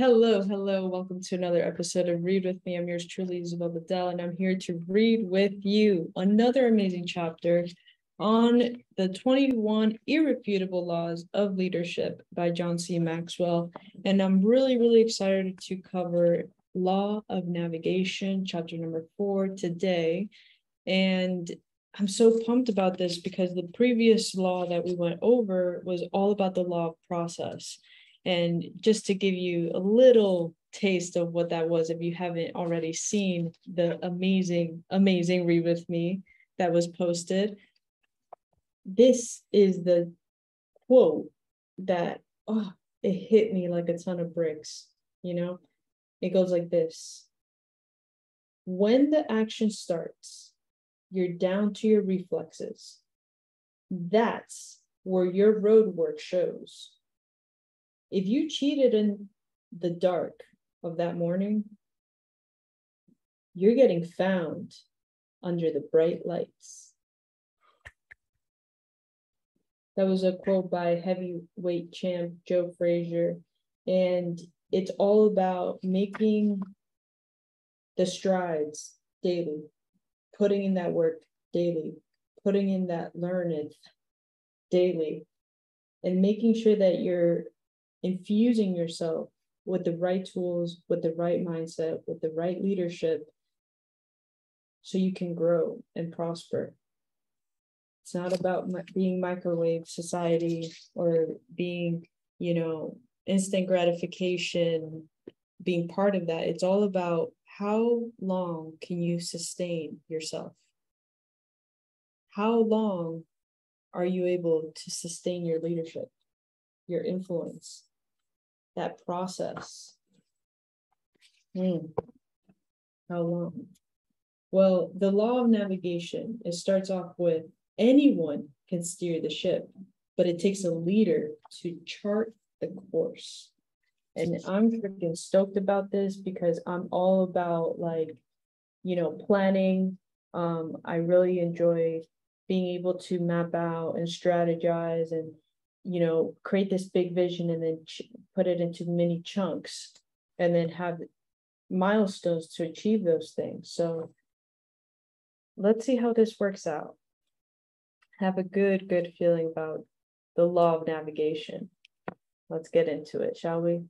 Hello, hello. Welcome to another episode of Read With Me. I'm yours truly, Isabel Bedell, and I'm here to read with you another amazing chapter on the 21 Irrefutable Laws of Leadership by John C. Maxwell. And I'm really, really excited to cover Law of Navigation, chapter number four today. And I'm so pumped about this because the previous law that we went over was all about the law of process. And just to give you a little taste of what that was, if you haven't already seen the amazing, amazing read with me that was posted, this is the quote that oh, it hit me like a ton of bricks. You know, it goes like this When the action starts, you're down to your reflexes. That's where your road work shows. If you cheated in the dark of that morning, you're getting found under the bright lights. That was a quote by heavyweight champ Joe Frazier. And it's all about making the strides daily, putting in that work daily, putting in that learned daily, and making sure that you're infusing yourself with the right tools, with the right mindset, with the right leadership, so you can grow and prosper. It's not about being microwave society or being, you know, instant gratification, being part of that. It's all about how long can you sustain yourself? How long are you able to sustain your leadership, your influence, that process? Hmm. How long? Well, the law of navigation, it starts off with anyone can steer the ship, but it takes a leader to chart the course. And I'm freaking stoked about this because I'm all about like, you know, planning. Um, I really enjoy being able to map out and strategize and, you know, create this big vision and then ch- put it into many chunks and then have milestones to achieve those things. So let's see how this works out have a good, good feeling about the law of navigation. Let's get into it, shall we?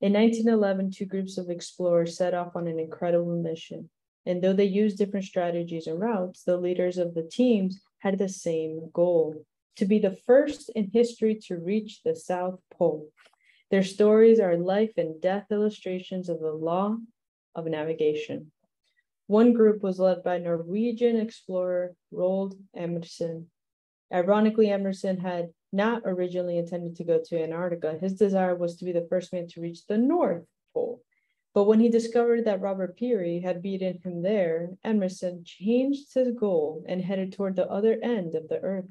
In 1911, two groups of explorers set off on an incredible mission. And though they used different strategies and routes, the leaders of the teams had the same goal to be the first in history to reach the South Pole. Their stories are life and death illustrations of the law of navigation. One group was led by Norwegian explorer Roald Amundsen, Ironically, Amundsen had not originally intended to go to Antarctica. His desire was to be the first man to reach the North Pole. But when he discovered that Robert Peary had beaten him there, Amundsen changed his goal and headed toward the other end of the earth,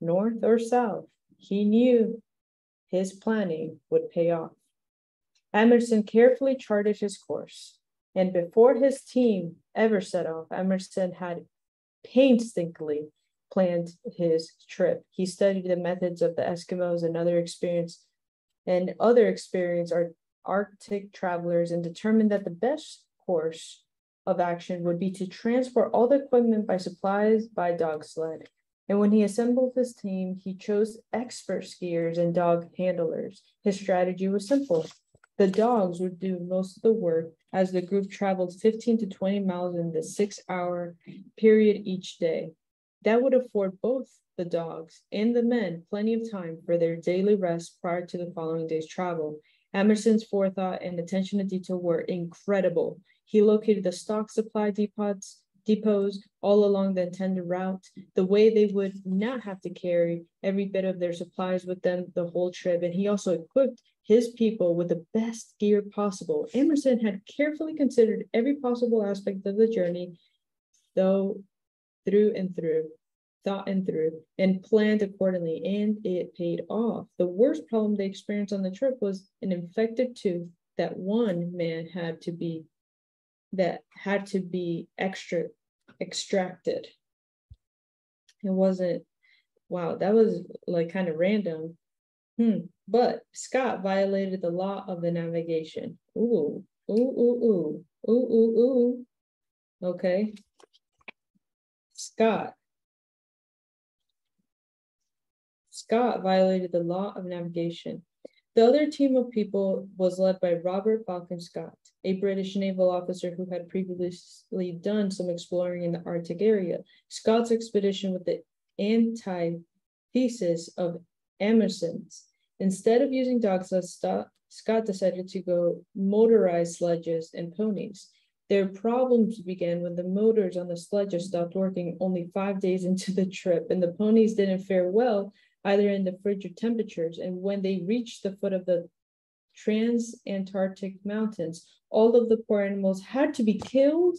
north or south. He knew his planning would pay off. Amundsen carefully charted his course, and before his team ever set off, Amundsen had painstakingly planned his trip. He studied the methods of the Eskimos and other experience and other experience are Arctic travelers and determined that the best course of action would be to transport all the equipment by supplies by dog sled. And when he assembled his team, he chose expert skiers and dog handlers. His strategy was simple. The dogs would do most of the work as the group traveled 15 to 20 miles in the six hour period each day. That would afford both the dogs and the men plenty of time for their daily rest prior to the following day's travel. Amundsen's forethought and attention to detail were incredible. He located the stock supply depots, depots all along the intended route, the way they would not have to carry every bit of their supplies with them the whole trip. And he also equipped his people with the best gear possible. Amundsen had carefully considered every possible aspect of the journey, though through and through, thought and through, and planned accordingly, and it paid off. The worst problem they experienced on the trip was an infected tooth that one man had to be that had to be extra extracted. It wasn't wow, that was like kind of random. Hmm, But Scott violated the law of the navigation. Ooh, ooh, ooh, ooh, ooh, ooh, ooh. Okay. Scott. Scott violated the law of navigation. The other team of people was led by Robert Falcon Scott, a British naval officer who had previously done some exploring in the Arctic area. Scott's expedition with the antithesis of Amundsen's. Instead of using dogs, Scott decided to go motorized sledges and ponies. Their problems began when the motors on the sledges stopped working only five days into the trip, and the ponies didn't fare well either in the frigid temperatures. And when they reached the foot of the trans-Antarctic mountains, all of the poor animals had to be killed.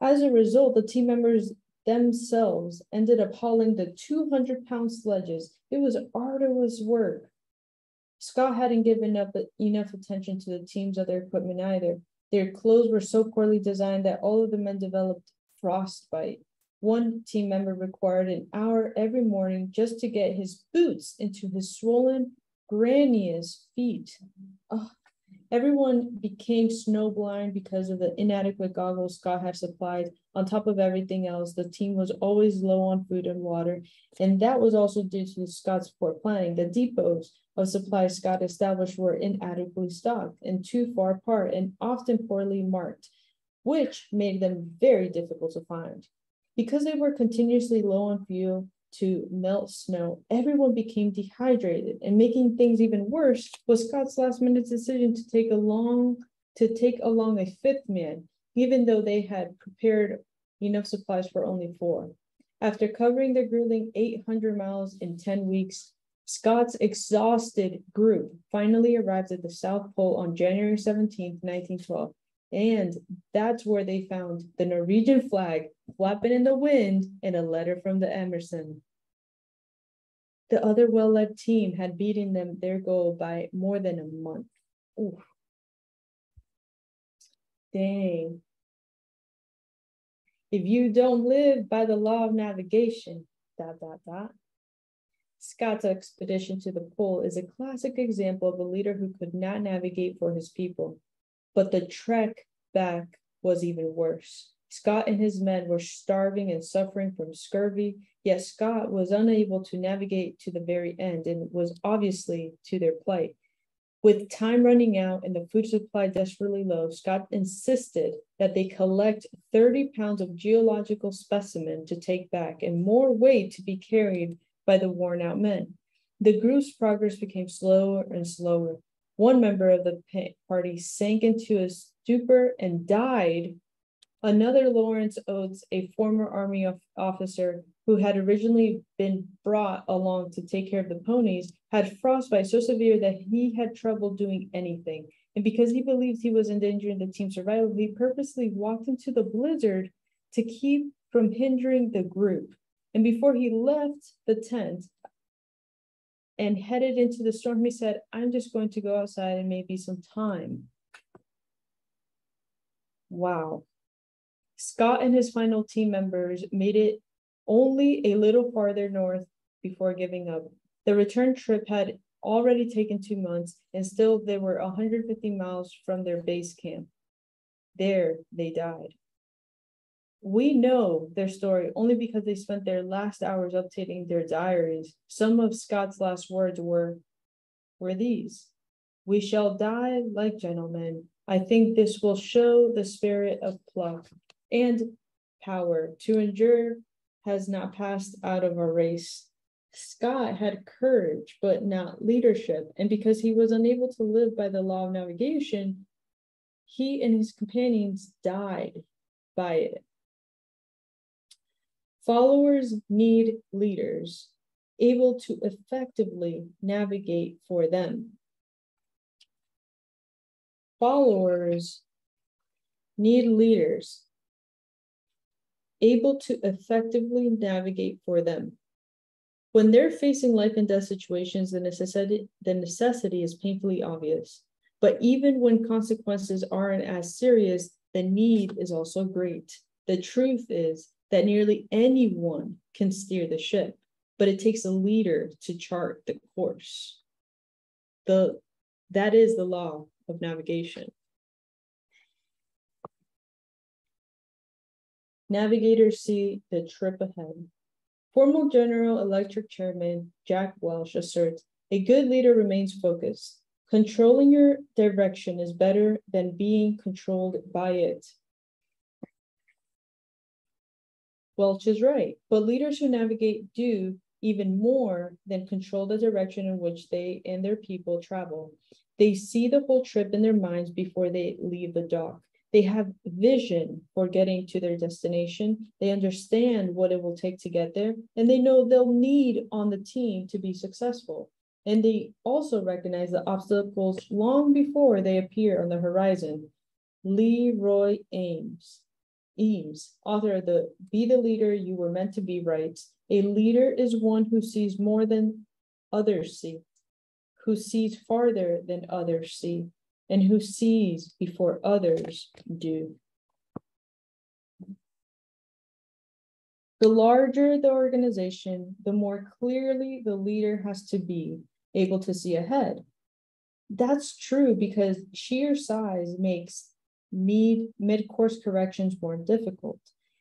As a result, the team members themselves ended up hauling the 200 pound sledges. It was arduous work. Scott hadn't given up enough attention to the team's other equipment either. Their clothes were so poorly designed that all of the men developed frostbite. One team member required an hour every morning just to get his boots into his swollen, gangrenous feet. Oh, everyone became snowblind because of the inadequate goggles Scott had supplied. On top of everything else, the team was always low on food and water, and that was also due to Scott's poor planning. The depots of supplies Scott established were inadequately stocked and too far apart and often poorly marked, which made them very difficult to find. Because they were continuously low on fuel to melt snow, everyone became dehydrated. And making things even worse was Scott's last minute decision to take along to take along a fifth man, even though they had prepared enough supplies for only four. After covering the grueling 800 miles in 10 weeks, Scott's exhausted group finally arrived at the South Pole on January 17, 1912. And that's where they found the Norwegian flag flapping in the wind and a letter from the Amundsen. The other well led team had beaten them their goal by more than a month. Ooh. Dang. If you don't live by the law of navigation, dot, dot, dot. Scott's expedition to the pole is a classic example of a leader who could not navigate for his people. But the trek back was even worse. Scott and his men were starving and suffering from scurvy, yet Scott was unable to navigate to the very end and was obviously to their plight. With time running out and the food supply desperately low, Scott insisted that they collect 30 pounds of geological specimen to take back and more weight to be carried by the worn out men. The group's progress became slower and slower. One member of the party sank into a stupor and died. Another Lawrence Oates, a former army officer who had originally been brought along to take care of the ponies, had frostbite so severe that he had trouble doing anything. And because he believed he was endangering the team's survival, he purposely walked into the blizzard to keep from hindering the group. And before he left the tent, and headed into the storm, he said, I'm just going to go outside and maybe some time. Wow. Scott and his final team members made it only a little farther north before giving up. The return trip had already taken two months, and still they were 150 miles from their base camp. There they died. We know their story only because they spent their last hours updating their diaries. Some of Scott's last words were, were these We shall die like gentlemen. I think this will show the spirit of pluck and power to endure has not passed out of our race. Scott had courage, but not leadership. And because he was unable to live by the law of navigation, he and his companions died by it. Followers need leaders able to effectively navigate for them. Followers need leaders able to effectively navigate for them. When they're facing life and death situations, the necessity, the necessity is painfully obvious. But even when consequences aren't as serious, the need is also great. The truth is that nearly anyone can steer the ship, but it takes a leader to chart the course. The that is the law of navigation. Navigators see the trip ahead. Former General Electric Chairman Jack Welch asserts a good leader remains focused. Controlling your direction is better than being controlled by it. Welch is right, but leaders who navigate do even more than control the direction in which they and their people travel. They see the whole trip in their minds before they leave the dock. They have vision for getting to their destination. They understand what it will take to get there, and they know they'll need on the team to be successful. And they also recognize the obstacles long before they appear on the horizon. Leroy Ames, Eims, author of the Be the Leader You Were Meant to Be writes, a leader is one who sees more than others see, who sees farther than others see, and who sees before others do. The larger the organization, the more clearly the leader has to be able to see ahead. That's true because sheer size makes mid mid-course corrections more difficult.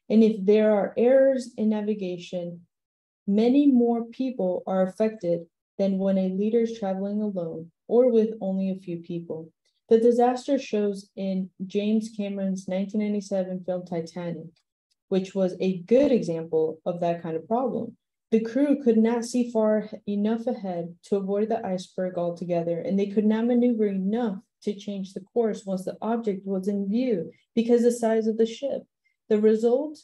And if there are errors in navigation, many more people are affected than when a leader is traveling alone or with only a few people. The disaster shows in James Cameron's 1997 film Titanic, which was a good example of that kind of problem. The crew could not see far enough ahead to avoid the iceberg altogether, and they could not maneuver enough to change the course once the object was in view because the size of the ship. The result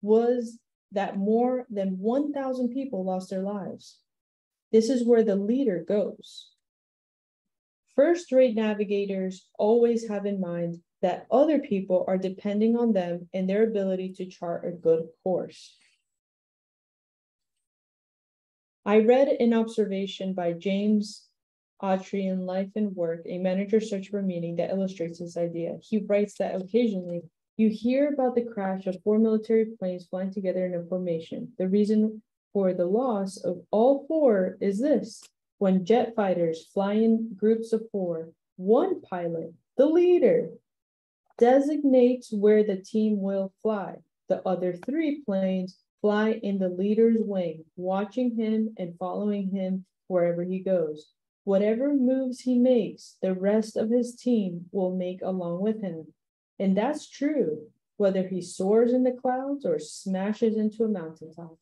was that more than 1,000 people lost their lives. This is where the leader goes. First rate navigators always have in mind that other people are depending on them and their ability to chart a good course. I read an observation by James Autry in Life and Work, a manager search for meaning that illustrates this idea. He writes that occasionally you hear about the crash of four military planes flying together in a formation. The reason for the loss of all four is this. When jet fighters fly in groups of four, one pilot, the leader, designates where the team will fly. The other three planes fly in the leader's wing, watching him and following him wherever he goes. Whatever moves he makes, the rest of his team will make along with him. And that's true, whether he soars in the clouds or smashes into a mountaintop.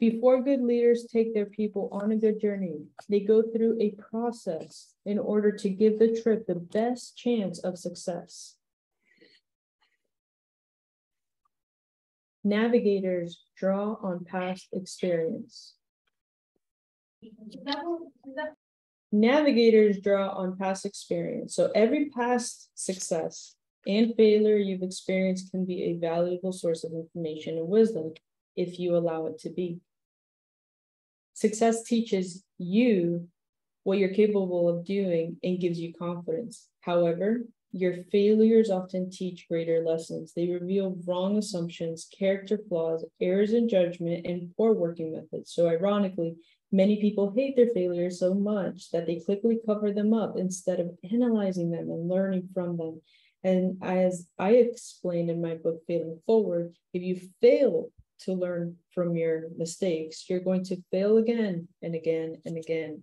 Before good leaders take their people on a good journey, they go through a process in order to give the trip the best chance of success. Navigators draw on past experience. Navigators draw on past experience. So every past success and failure you've experienced can be a valuable source of information and wisdom if you allow it to be. Success teaches you what you're capable of doing and gives you confidence. However, your failures often teach greater lessons. They reveal wrong assumptions, character flaws, errors in judgment, and poor working methods. So, ironically, Many people hate their failures so much that they quickly cover them up instead of analyzing them and learning from them. And as I explained in my book, Failing Forward, if you fail to learn from your mistakes, you're going to fail again and again and again.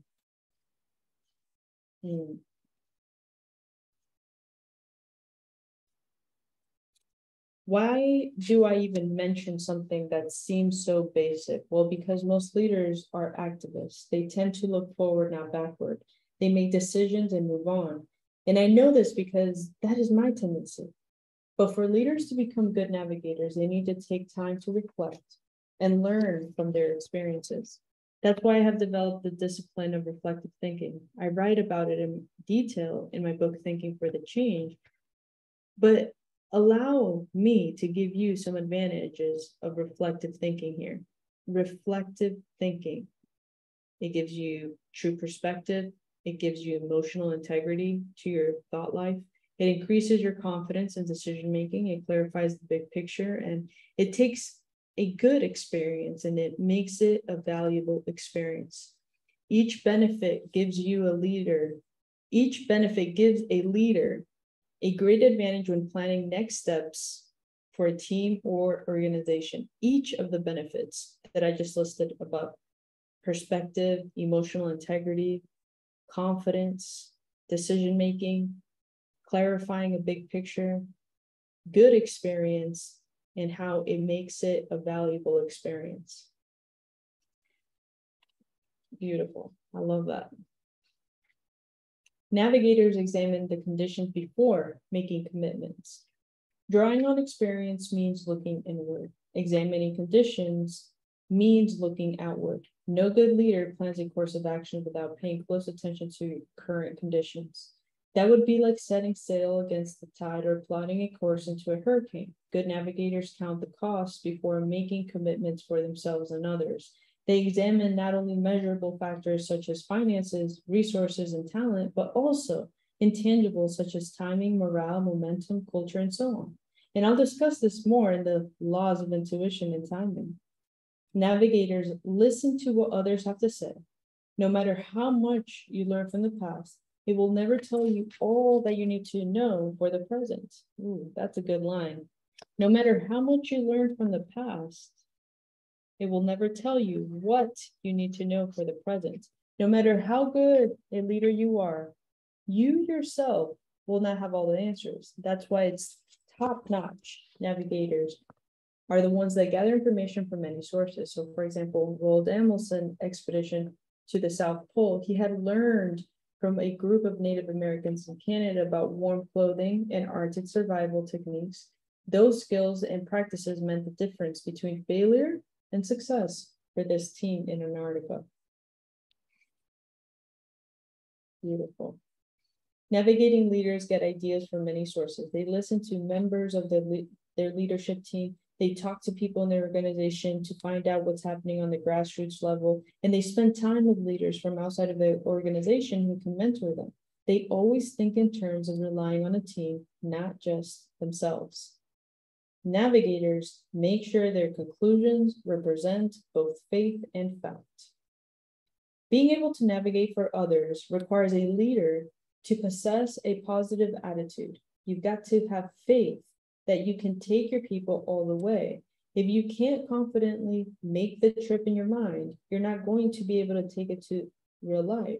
Hmm. Why do I even mention something that seems so basic? Well, because most leaders are activists. They tend to look forward, not backward. They make decisions and move on. And I know this because that is my tendency. But for leaders to become good navigators, they need to take time to reflect and learn from their experiences. That's why I have developed the discipline of reflective thinking. I write about it in detail in my book, Thinking for the Change. But allow me to give you some advantages of reflective thinking here. Reflective thinking. It gives you true perspective. It gives you emotional integrity to your thought life. It increases your confidence in decision making. It clarifies the big picture and it takes a good experience and it makes it a valuable experience. Each benefit gives you a leader Each benefit gives a leader a great advantage when planning next steps for a team or organization. Each of the benefits that I just listed above perspective, emotional integrity, confidence, decision making, clarifying a big picture, good experience, and how it makes it a valuable experience. Beautiful. I love that. Navigators examine the conditions before making commitments. Drawing on experience means looking inward. Examining conditions means looking outward. No good leader plans a course of action without paying close attention to current conditions. That would be like setting sail against the tide or plotting a course into a hurricane. Good navigators count the costs before making commitments for themselves and others. They examine not only measurable factors such as finances, resources, and talent, but also intangibles such as timing, morale, momentum, culture, and so on. And I'll discuss this more in the laws of intuition and timing. Navigators listen to what others have to say. No matter how much you learn from the past, it will never tell you all that you need to know for the present. Ooh, that's a good line. No matter how much you learn from the past, it will never tell you what you need to know for the present. No matter how good a leader you are, you yourself will not have all the answers. That's why it's top notch navigators are the ones that gather information from many sources. So, for example, Roald Amundsen expedition to the South Pole, he had learned from a group of Native Americans in Canada about warm clothing and Arctic survival techniques. Those skills and practices meant the difference between failure and success for this team in Antarctica. Beautiful. Navigating leaders get ideas from many sources. They listen to members of the their leadership team. They talk to people in their organization to find out what's happening on the grassroots level. And they spend time with leaders from outside of the organization who can mentor them. They always think in terms of relying on a team, not just themselves. Navigators make sure their conclusions represent both faith and fact. Being able to navigate for others requires a leader to possess a positive attitude. You've got to have faith that you can take your people all the way. If you can't confidently make the trip in your mind, you're not going to be able to take it to real life.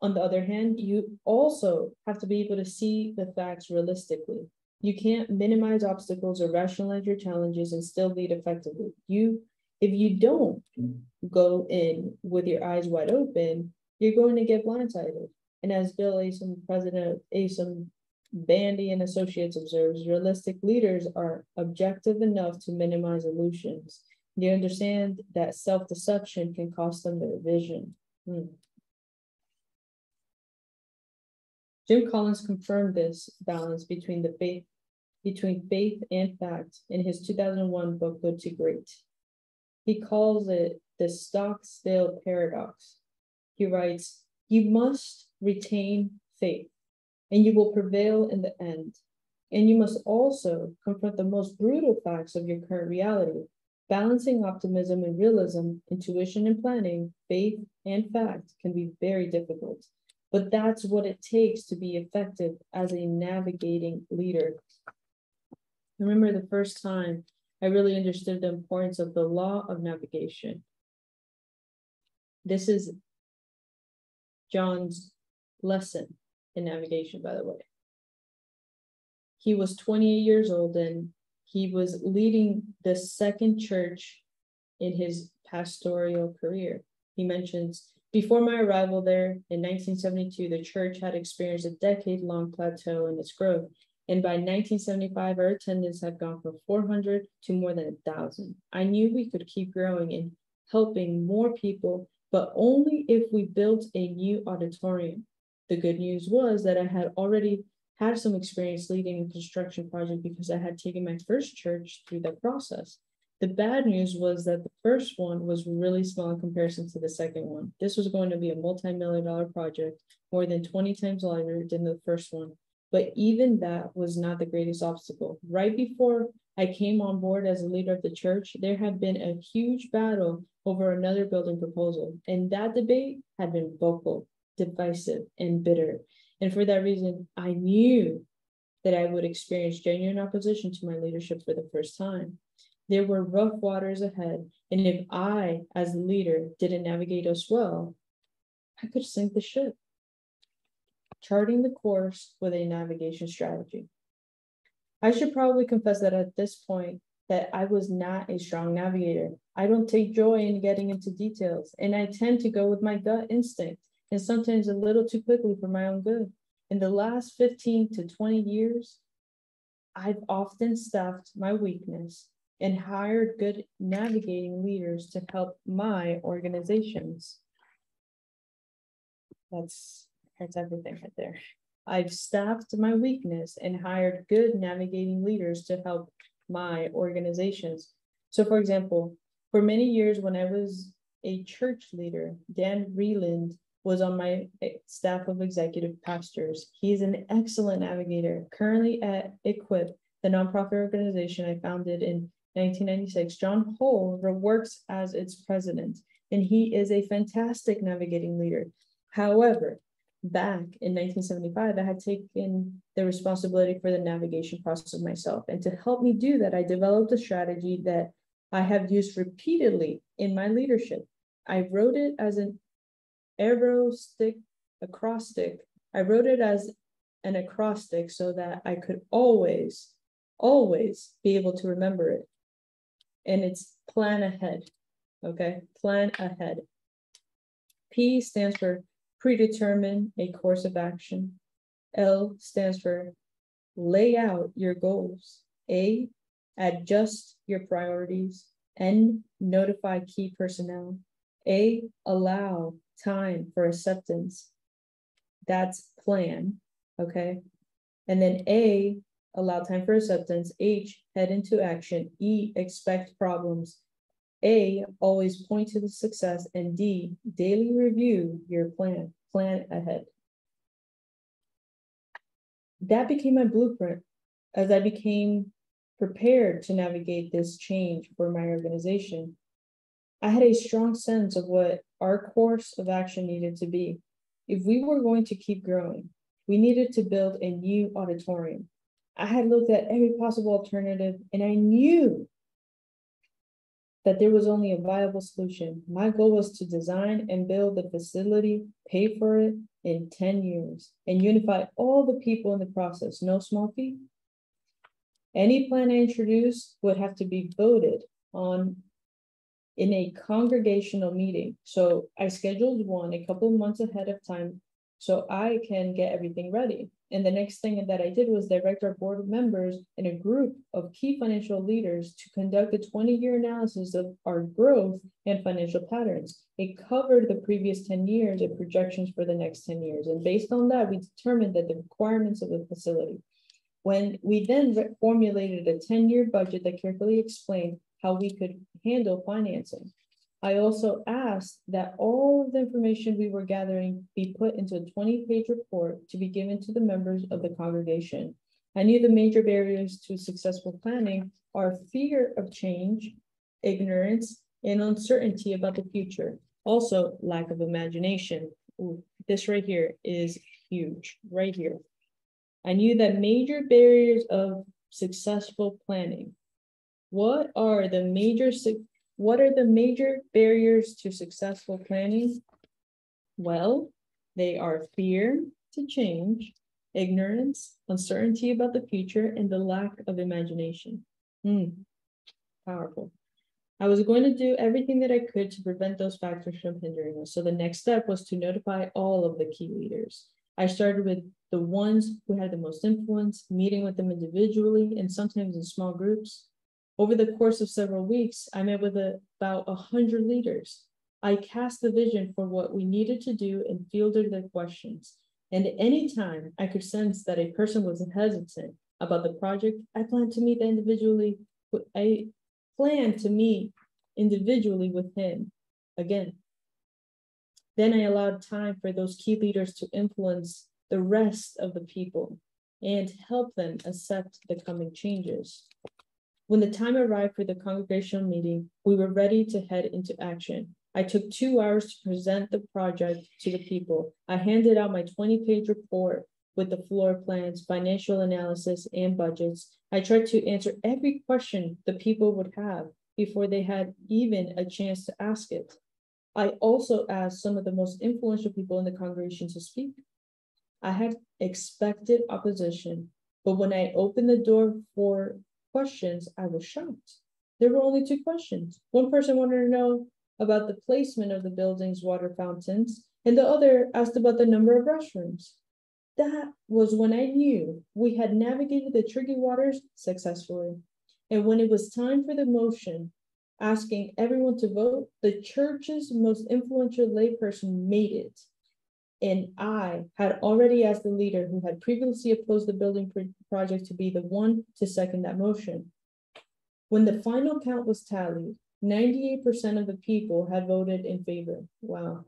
On the other hand, you also have to be able to see the facts realistically. You can't minimize obstacles or rationalize your challenges and still lead effectively. You, if you don't go in with your eyes wide open, you're going to get blindsided. And as Bill Easum, president of Asom Bandy and Associates observes, realistic leaders are objective enough to minimize illusions. They understand that self-deception can cost them their vision. Hmm. Jim Collins confirmed this balance between the faith between faith and fact in his 2001 book, Good to Great. He calls it the Stockdale paradox. He writes, You must retain faith, and you will prevail in the end. And you must also confront the most brutal facts of your current reality, balancing optimism and realism, intuition and planning, faith and fact can be very difficult. But that's what it takes to be effective as a navigating leader. I remember the first time I really understood the importance of the law of navigation. This is John's lesson in navigation, by the way. He was 28 years old and he was leading the second church in his pastoral career. He mentions before my arrival there in 1972, the church had experienced a decade long plateau in its growth and by 1975, our attendance had gone from 400 to more than 1,000. I knew we could keep growing and helping more people, but only if we built a new auditorium. The good news was that I had already had some experience leading a construction project because I had taken my first church through that process. The bad news was that the first one was really small in comparison to the second one. This was going to be a multi million dollar project, more than 20 times larger than the first one. But even that was not the greatest obstacle. Right before I came on board as a leader of the church, there had been a huge battle over another building proposal, and that debate had been vocal. Divisive, and bitter. And for that reason, I knew that I would experience genuine opposition to my leadership for the first time. There were rough waters ahead, and if I, as the leader, didn't navigate us well, I could sink the ship. Charting the course with a navigation strategy. I should probably confess that at this point that I was not a strong navigator. I don't take joy in getting into details, and I tend to go with my gut instinct, and sometimes a little too quickly for my own good. In the last 15 to 20 years, I've often stuffed my weakness and hired good navigating leaders to help my organizations. That's that's everything right there. I've staffed my weakness and hired good navigating leaders to help my organizations. So, for example, for many years when I was a church leader, Dan Reiland was on my staff of executive pastors. He's an excellent navigator, currently at Equip, the nonprofit organization I founded in 1996. John Hull works as its president, and he is a fantastic navigating leader. However, back in 1975, I had taken the responsibility for the navigation process myself. And to help me do that, I developed a strategy that I have used repeatedly in my leadership. I wrote it as an arrow stick acrostic. I wrote it as an acrostic so that I could always, always be able to remember it. And it's plan ahead. Okay, plan ahead. P stands for predetermine a course of action. L stands for lay out your goals. A, adjust your priorities. N, notify key personnel. A, allow time for acceptance. That's plan, okay? And then A, allow time for acceptance. H, head into action. E, expect problems. A, always point to the success. And D, daily review your plan, plan ahead. That became my blueprint as I became prepared to navigate this change for my organization. I had a strong sense of what our course of action needed to be. If we were going to keep growing, we needed to build a new auditorium. I had looked at every possible alternative and I knew that there was only a viable solution. My goal was to design and build the facility, pay for it in 10 years, and unify all the people in the process. No small feat. Any plan I introduced would have to be voted on in a congregational meeting. So I scheduled one a couple months ahead of time so I can get everything ready. And the next thing that I did was direct our board of members and a group of key financial leaders to conduct a 20 year analysis of our growth and financial patterns. It covered the previous 10 years and projections for the next 10 years. And based on that, we determined that the requirements of the facility. When we then formulated a 10 year budget that carefully explained how we could handle financing. I also asked that all of the information we were gathering be put into a 20 page report to be given to the members of the congregation. I knew the major barriers to successful planning are fear of change, ignorance, and uncertainty about the future. Also, lack of imagination. Ooh, this right here is huge, right here. I knew that major barriers of successful planning. What are the major what are the major barriers to successful planning? Well, they are fear to change, ignorance, uncertainty about the future, and the lack of imagination. Hmm, powerful. I was going to do everything that I could to prevent those factors from hindering us. So the next step was to notify all of the key leaders. I started with the ones who had the most influence, meeting with them individually and sometimes in small groups. Over the course of several weeks, I met with a, about 100 leaders. I cast the vision for what we needed to do and fielded their questions. And anytime I could sense that a person was hesitant about the project, I planned to meet individually. I planned to meet individually with him again. Then I allowed time for those key leaders to influence the rest of the people and help them accept the coming changes. When the time arrived for the congregational meeting, we were ready to head into action. I took two hours to present the project to the people. I handed out my 20 page report with the floor plans, financial analysis, and budgets. I tried to answer every question the people would have before they had even a chance to ask it. I also asked some of the most influential people in the congregation to speak. I had expected opposition, but when I opened the door for questions, I was shocked. There were only two questions. One person wanted to know about the placement of the building's water fountains, and the other asked about the number of restrooms. That was when I knew we had navigated the tricky waters successfully. And when it was time for the motion asking everyone to vote, the church's most influential layperson made it. And I had already asked the leader who had previously opposed the building project to be the one to second that motion. When the final count was tallied, 98% of the people had voted in favor. Wow.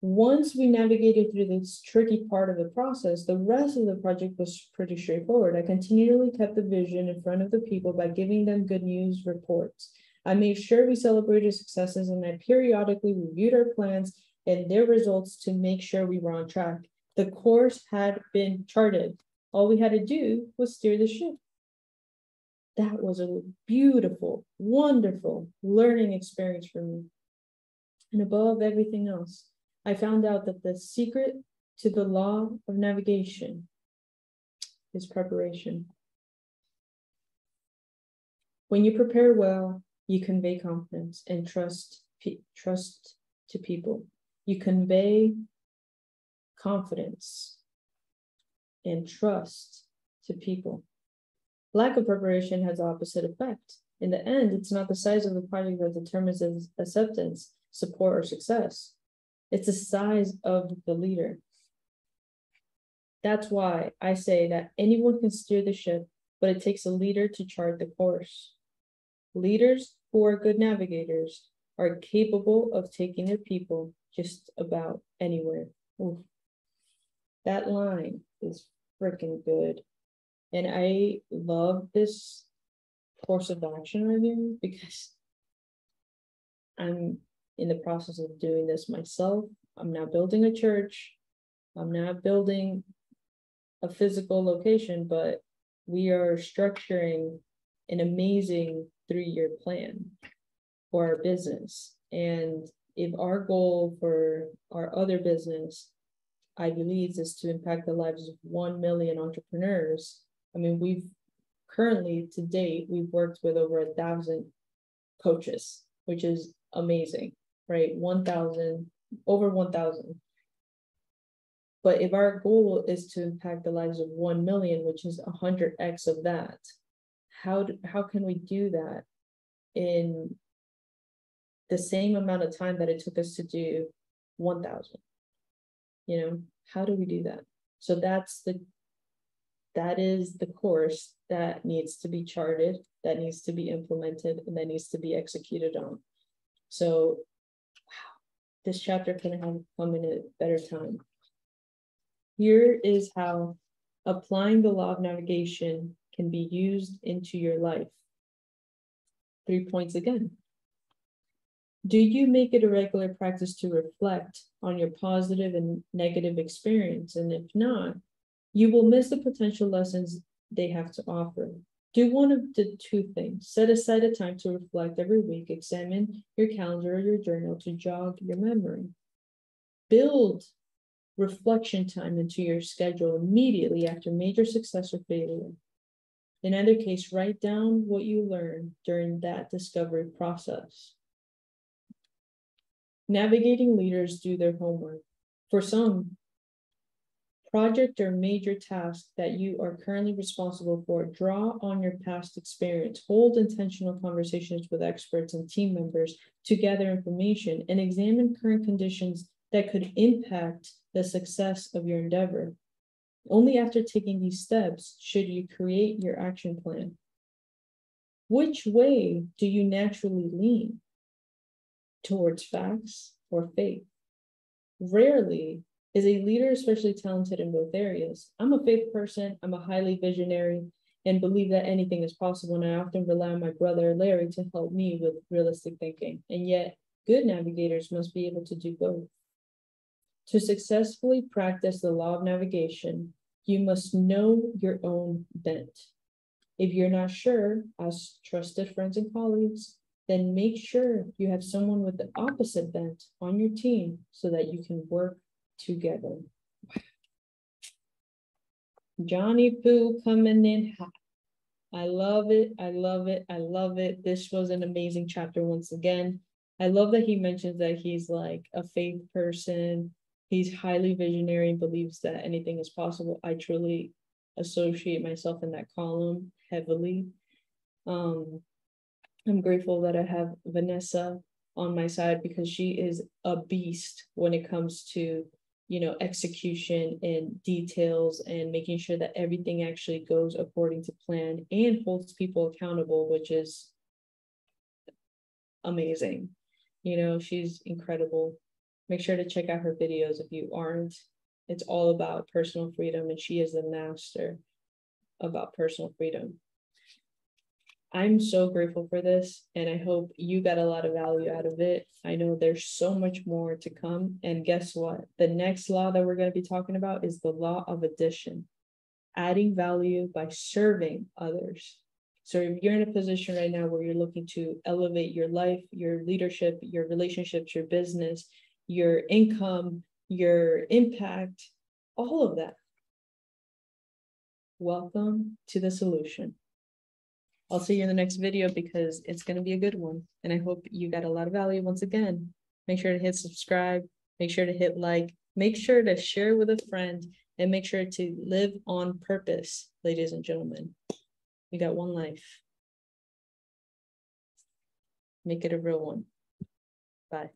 Once we navigated through this tricky part of the process, the rest of the project was pretty straightforward. I continually kept the vision in front of the people by giving them good news reports. I made sure we celebrated successes and I periodically reviewed our plans and their results to make sure we were on track. The course had been charted. All we had to do was steer the ship. That was a beautiful, wonderful learning experience for me. And above everything else, I found out that the secret to the law of navigation is preparation. When you prepare well, you convey confidence and trust, trust to people. You convey confidence and trust to people. Lack of preparation has the opposite effect. In the end, it's not the size of the project that determines its acceptance, support, or success. It's the size of the leader. That's why I say that anyone can steer the ship, but it takes a leader to chart the course. Leaders who are good navigators are capable of taking their people just about anywhere. That line is freaking good. And I love this course of action review because I'm in the process of doing this myself. I'm now building a church. I'm not building a physical location, but we are structuring an amazing three year plan for our business. And if our goal for our other business, I believe, is to impact the lives of 1 million entrepreneurs, I mean, we've currently to date, we've worked with over a thousand coaches, which is amazing right? 1,000, over 1,000. But if our goal is to impact the lives of 1 million, which is 100x of that, how, do, how can we do that in the same amount of time that it took us to do 1,000? You know, how do we do that? So that's the that is the course that needs to be charted, that needs to be implemented, and that needs to be executed on. So wow, this chapter couldn't have come in a better time. Here is how applying the law of navigation can be used into your life. Three points again. Do you make it a regular practice to reflect on your positive and negative experience? And if not, you will miss the potential lessons they have to offer. Do one of the two things. Set aside a time to reflect every week. Examine your calendar or your journal to jog your memory. Build reflection time into your schedule immediately after major success or failure. In either case, write down what you learned during that discovery process. Navigating leaders do their homework. For some, project or major task that you are currently responsible for, draw on your past experience, hold intentional conversations with experts and team members to gather information, and examine current conditions that could impact the success of your endeavor. Only after taking these steps should you create your action plan. Which way do you naturally lean? Towards facts or faith? Rarely is a leader especially talented in both areas? I'm a faith person, I'm a highly visionary, and believe that anything is possible. And I often rely on my brother Larry to help me with realistic thinking. And yet, Good navigators must be able to do both. To successfully practice the law of navigation, you must know your own bent. If you're not sure, ask trusted friends and colleagues, then make sure you have someone with the opposite bent on your team so that you can work together. Johnny Pooh coming in hot. I love it. I love it. I love it. This was an amazing chapter once again. I love that he mentions that he's like a faith person. He's highly visionary and believes that anything is possible. I truly associate myself in that column heavily. Um, I'm grateful that I have Vanessa on my side because she is a beast when it comes to you know execution and details and making sure that everything actually goes according to plan and holds people accountable which is amazing. You know she's incredible. Make sure to check out her videos if you aren't. It's all about personal freedom and she is the master about personal freedom I'm so grateful for this, and I hope you got a lot of value out of it. I know there's so much more to come. And guess what? The next law that we're going to be talking about is the law of addition, adding value by serving others. So if you're in a position right now where you're looking to elevate your life, your leadership, your relationships, your business, your income, your impact, all of that, welcome to the solution. I'll see you in the next video because it's going to be a good one. And I hope you got a lot of value once again. Make sure to hit subscribe, make sure to hit like, make sure to share with a friend, and make sure to live on purpose, ladies and gentlemen. You got one life. Make it a real one. Bye.